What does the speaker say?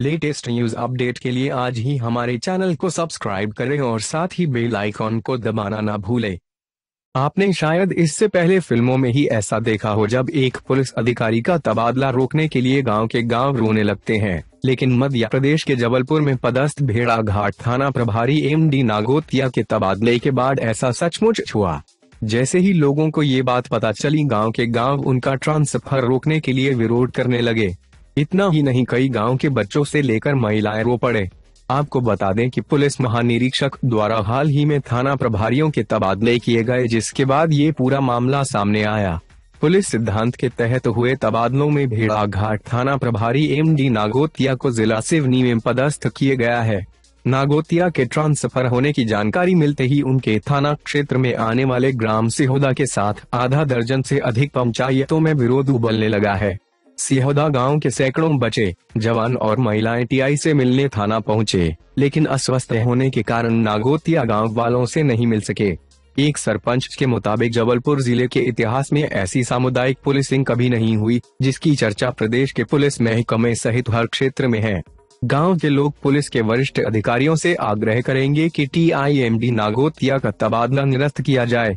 Latest news update के लिए आज ही हमारे चैनल को सब्सक्राइब करें और साथ ही बेल आइकॉन को दबाना ना भूलें। आपने शायद इससे पहले फ़िल्मों में ही ऐसा देखा हो जब एक पुलिस अधिकारी का तबादला रोकने के लिए गाँव के गाँव रोने लगते हैं, लेकिन मध्य प्रदेश के जबलपुर में पदस्थ भेड़ा घाट थाना प्रभारी एम डी नागोतिया के तबादले के बाद ऐसा सचमुच हुआ। जैसे ही लोगों को ये बात पता चली, गाँव के गाँव उनका ट्रांसफ़र रोकने के लिए विरोध करने लगे। इतना ही नहीं, कई गाँव के बच्चों से लेकर महिलाएँ रो पड़े। आपको बता दें कि पुलिस महानिरीक्षक द्वारा हाल ही में थाना प्रभारियों के तबादले किए गए, जिसके बाद ये पूरा मामला सामने आया। पुलिस सिद्धांत के तहत हुए तबादलों में भेड़ा घाट थाना प्रभारी एम डी नागोतिया को जिला सिवनी में पदस्थ किए गया है। नागोतिया के ट्रांसफ़र होने की जानकारी मिलते ही उनके थाना क्षेत्र में आने वाले ग्राम सिहोदा के साथ आधा दर्जन से अधिक पंचायतों में विरोध उबलने लगा है। सिहोदा गाँव के सैकड़ों बच्चे, जवान और महिलाएँ टीआई से मिलने थाना पहुँचे, लेकिन अस्वस्थ होने के कारण नागोतिया गाँव वालों से नहीं मिल सके। एक सरपंच के मुताबिक जबलपुर ज़िले के इतिहास में ऐसी सामुदायिक पुलिसिंग कभी नहीं हुई, जिसकी चर्चा प्रदेश के पुलिस महकमे सहित हर क्षेत्र में है। गाँव के लोग पुलिस के वरिष्ठ अधिकारियों से आग्रह करेंगे कि T I M D Nagotiya का तबादला निरस्त किया जाए।